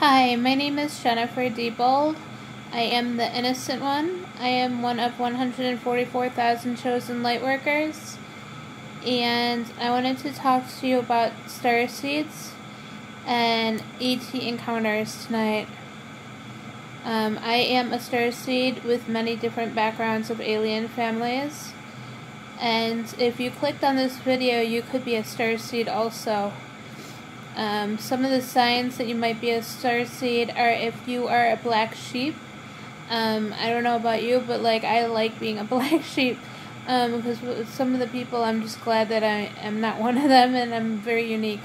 Hi, my name is Jennifer Diebold. I am the innocent one. I am one of 144,000 chosen lightworkers. And I wanted to talk to you about star seeds and ET encounters tonight. Um, I am a star seed with many different backgrounds of alien families. And if you clicked on this video, you could be a star seed also. Um, some of the signs that you might be a star seed are if you are a black sheep. Um, I don't know about you, but like I like being a black sheep um, because with some of the people, I'm just glad that I am not one of them, and I'm very unique.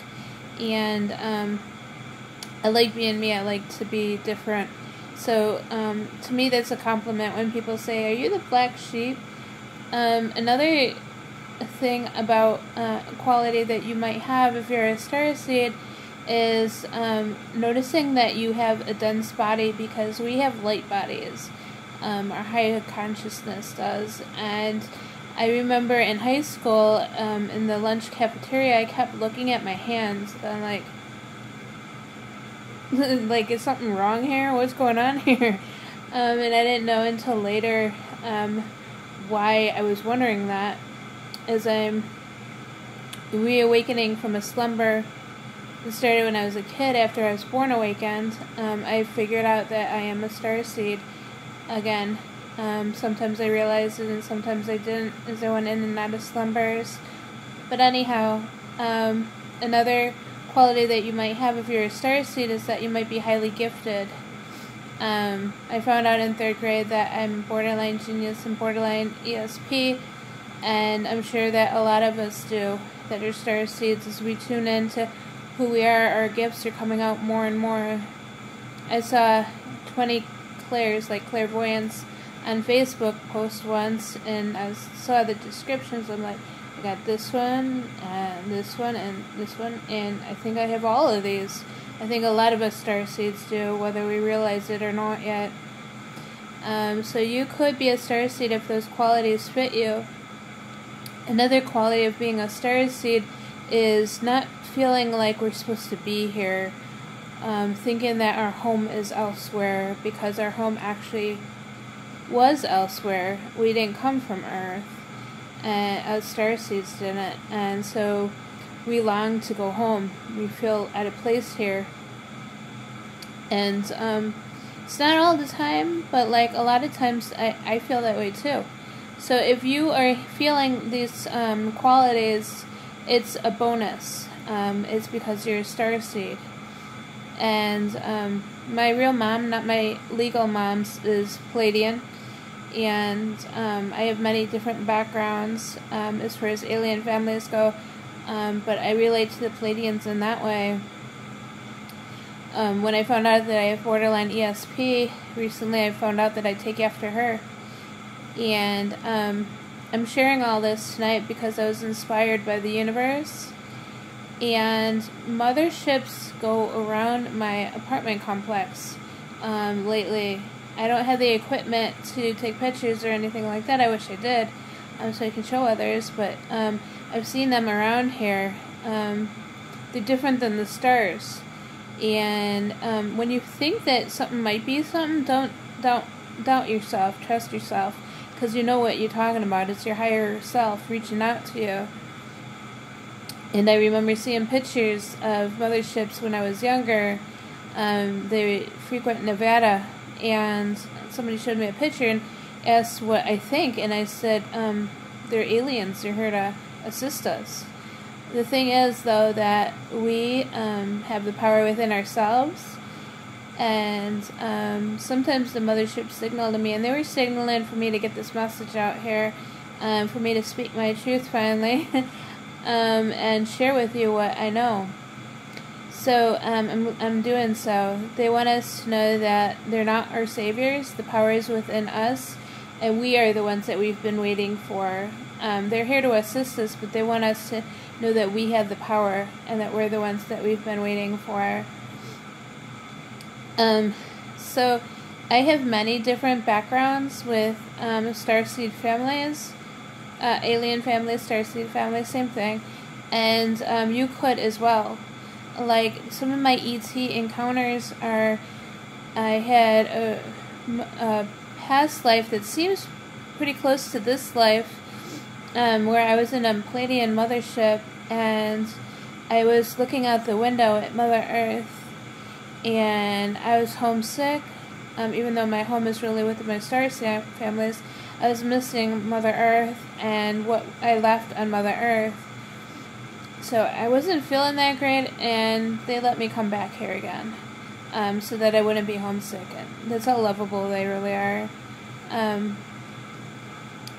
And um, I like being me. I like to be different. So um, to me, that's a compliment when people say, "Are you the black sheep?" Um, another thing about uh, quality that you might have if you're a star seed is um, noticing that you have a dense body because we have light bodies. Um, our higher consciousness does. And I remember in high school, um, in the lunch cafeteria, I kept looking at my hands. And like, like, is something wrong here? What's going on here? Um, and I didn't know until later um, why I was wondering that. As I'm reawakening from a slumber that started when I was a kid after I was born awakened, um, I figured out that I am a star seed again. Um, sometimes I realized it and sometimes I didn't as I went in and out of slumbers. But anyhow, um, another quality that you might have if you're a star seed is that you might be highly gifted. Um, I found out in third grade that I'm borderline genius and borderline ESP, and I'm sure that a lot of us do that are star seeds as we tune into who we are. Our gifts are coming out more and more. I saw 20 Claire's, like clairvoyance, on Facebook post once, and I saw the descriptions. I'm like, I got this one, and this one, and this one, and I think I have all of these. I think a lot of us star seeds do, whether we realize it or not yet. Um, so you could be a star seed if those qualities fit you. Another quality of being a star seed is not feeling like we're supposed to be here, um, thinking that our home is elsewhere because our home actually was elsewhere. We didn't come from Earth, and as star seeds didn't, and so we long to go home. We feel at a place here. And um, it's not all the time, but like a lot of times I, I feel that way too. So if you are feeling these um, qualities, it's a bonus. Um, it's because you're a star seed. And um, my real mom, not my legal mom's, is Pleiadian. And um, I have many different backgrounds um, as far as alien families go um, but I relate to the Pleiadians in that way. When I found out that I have borderline ESP recently, I found out that I take after her. And um, I'm sharing all this tonight because I was inspired by the universe. And motherships go around my apartment complex um, lately. I don't have the equipment to take pictures or anything like that. I wish I did, um, so I can show others. But um, I've seen them around here. Um, they're different than the stars. And um, when you think that something might be something, don't don't doubt yourself. Trust yourself, because you know what you're talking about. It's your higher self reaching out to you. And I remember seeing pictures of motherships when I was younger. Um, they frequent Nevada, and somebody showed me a picture and asked what I think, and I said, um, "They're aliens. They're here to." assist us. The thing is, though, that we um, have the power within ourselves, and um, sometimes the mothership signal to me, and they were signaling for me to get this message out here, um, for me to speak my truth finally, um, and share with you what I know. So um, I'm, I'm doing so. They want us to know that they're not our saviors. The power is within us, and we are the ones that we've been waiting for. Um, they're here to assist us, but they want us to know that we have the power and that we're the ones that we've been waiting for. Um, so I have many different backgrounds with um, starseed families, uh, alien families, starseed families, same thing, and um, you could as well. like some of my ET encounters are, I had a, a past life that seems pretty close to this life, um, where I was in a Pleiadian mothership and I was looking out the window at Mother Earth and I was homesick. Um, even though my home is really with my star families, I was missing Mother Earth and what I left on Mother Earth. So I wasn't feeling that great, and they let me come back here again, um, so that I wouldn't be homesick. And that's how lovable they really are. Um,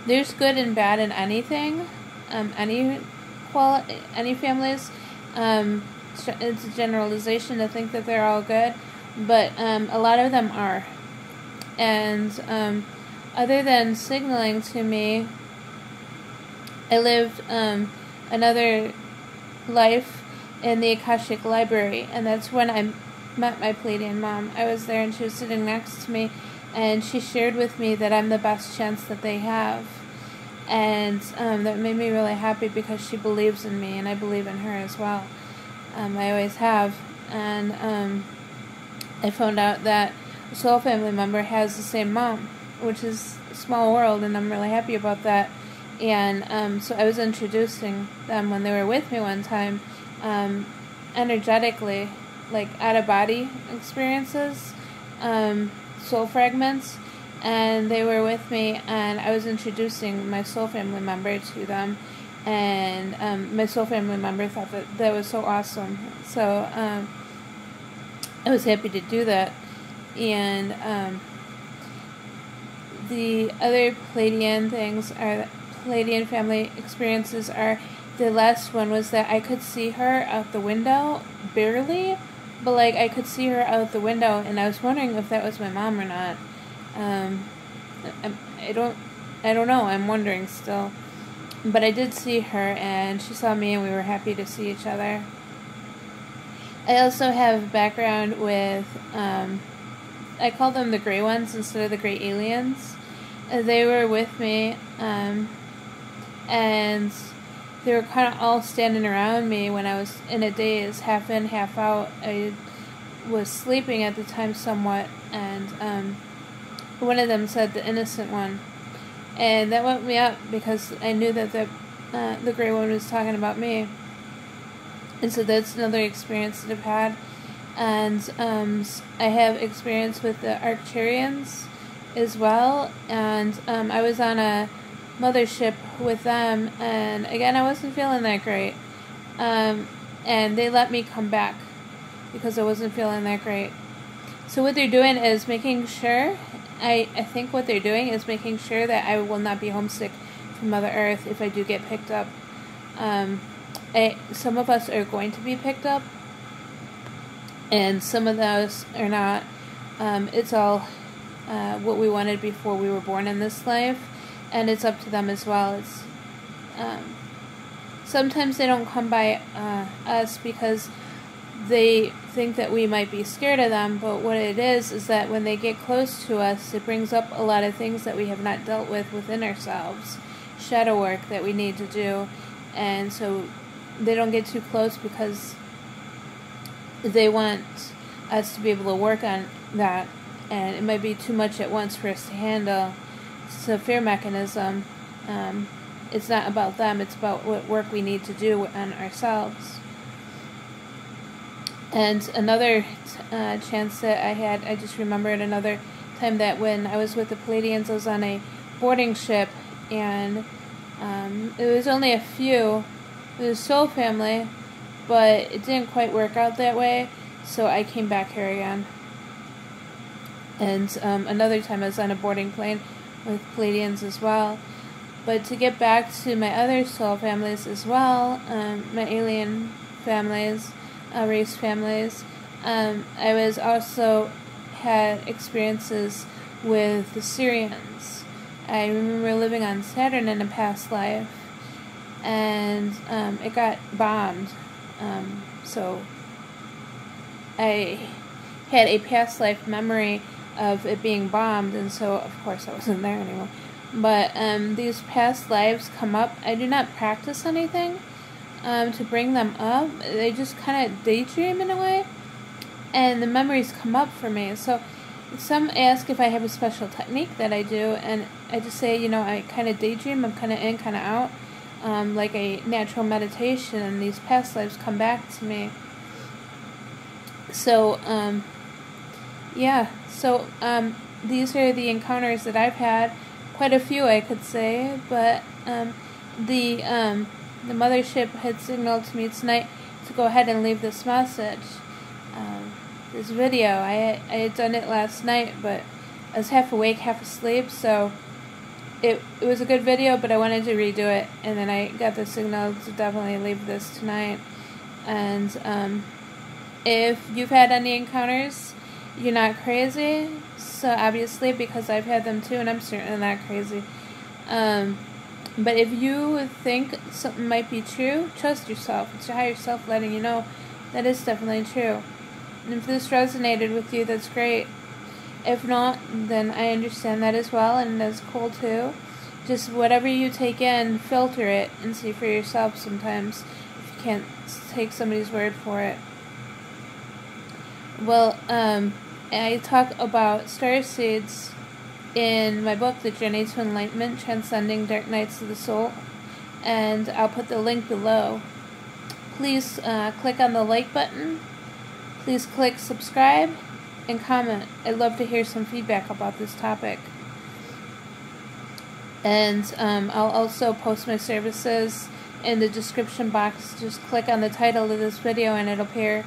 there's good and bad in anything, um, any quali- any families. It's a generalization to think that they're all good, but um, a lot of them are. And um, other than signaling to me, I lived um, another life in the Akashic Library, and that's when I met my Pleiadian mom. I was there and she was sitting next to me, and she shared with me that I'm the best chance that they have. And um, that made me really happy because she believes in me, and I believe in her as well. Um, I always have. And um, I found out that a soul family member has the same mom which is a small world, and I'm really happy about that. And um, so I was introducing them when they were with me one time, um, energetically, like out of body experiences, um, soul fragments, and they were with me, and I was introducing my soul family member to them. And um, my soul family member thought that that was so awesome. So um, I was happy to do that. And um, the other Pleiadian things are Pleiadian family experiences are the last one was that I could see her out the window barely, but like I could see her out the window, and I was wondering if that was my mom or not. Um, I, I don't, I don't know. I'm wondering still, but I did see her, and she saw me, and we were happy to see each other. I also have background with, um, I call them the gray ones instead of the gray aliens they were with me, um, and they were kind of all standing around me when I was in a daze, half in, half out. I was sleeping at the time somewhat, and um, one of them said the innocent one, and that woke me up because I knew that the uh, the gray one was talking about me, and so that's another experience that I've had, and um, I have experience with the Arcturians as well, and um, I was on a mothership with them, and again, I wasn't feeling that great. Um, and they let me come back because I wasn't feeling that great. So, what they're doing is making sure, I, I think what they're doing is making sure that I will not be homesick from Mother Earth if I do get picked up. Um, I, some of us are going to be picked up, and some of those are not. Um, it's all uh, what we wanted before we were born in this life, and it's up to them as well. It's um, sometimes they don't come by uh, us because they think that we might be scared of them, but what it is is that when they get close to us, it brings up a lot of things that we have not dealt with within ourselves, shadow work that we need to do, and so they don't get too close because they want us to be able to work on that and it might be too much at once for us to handle. It's a fear mechanism. Um, it's not about them, it's about what work we need to do on ourselves. And another uh, chance that I had, I just remembered another time that when I was with the Pleiadians, I was on a boarding ship, and um, it was only a few. It was Soul Family, but it didn't quite work out that way, so I came back here again. And um, another time I was on a boarding plane with Pleiadians as well. But to get back to my other soul families as well, um, my alien families, uh, race families, um, I was also had experiences with the Sirians. I remember living on Saturn in a past life, and um, it got bombed. Um, so I had a past life memory of it being bombed, and so of course I wasn't there anymore. But um, these past lives come up. I do not practice anything, um, to bring them up. They just kind of daydream in a way, and the memories come up for me. So some ask if I have a special technique that I do, and I just say, you know, I kind of daydream. I'm kind of in, kind of out, um, like a natural meditation, and these past lives come back to me. So, um, yeah. So um, these are the encounters that I've had. Quite a few, I could say, but um, the um, the mothership had signaled to me tonight to go ahead and leave this message, um, this video. I I had done it last night, but I was half awake, half asleep, so it it was a good video, but I wanted to redo it, and then I got the signal to definitely leave this tonight. And um, if you've had any encounters, you're not crazy. So obviously, because I've had them too, and I'm certainly not crazy. Um, but if you think something might be true, trust yourself. It's your higher self letting you know that is definitely true. And if this resonated with you, that's great. If not, then I understand that as well, and that's cool too. Just whatever you take in, filter it and see for yourself sometimes if you can't take somebody's word for it. Well, um, I talk about star seeds in my book, The Journey to Enlightenment Transcending Dark Nights of the Soul, and I'll put the link below. Please uh, click on the like button. Please click subscribe and comment. I'd love to hear some feedback about this topic. And um, I'll also post my services in the description box. Just click on the title of this video and it'll appear.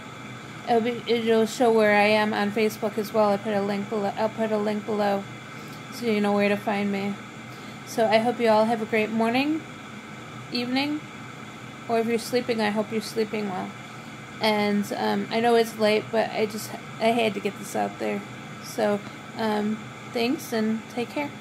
It'll, be, it'll show where I am on Facebook as well. I put a link below. I'll put a link below so you know where to find me. So I hope you all have a great morning, evening, or if you're sleeping, I hope you're sleeping well. And um, I know it's late, but I just I had to get this out there. So um, thanks and take care.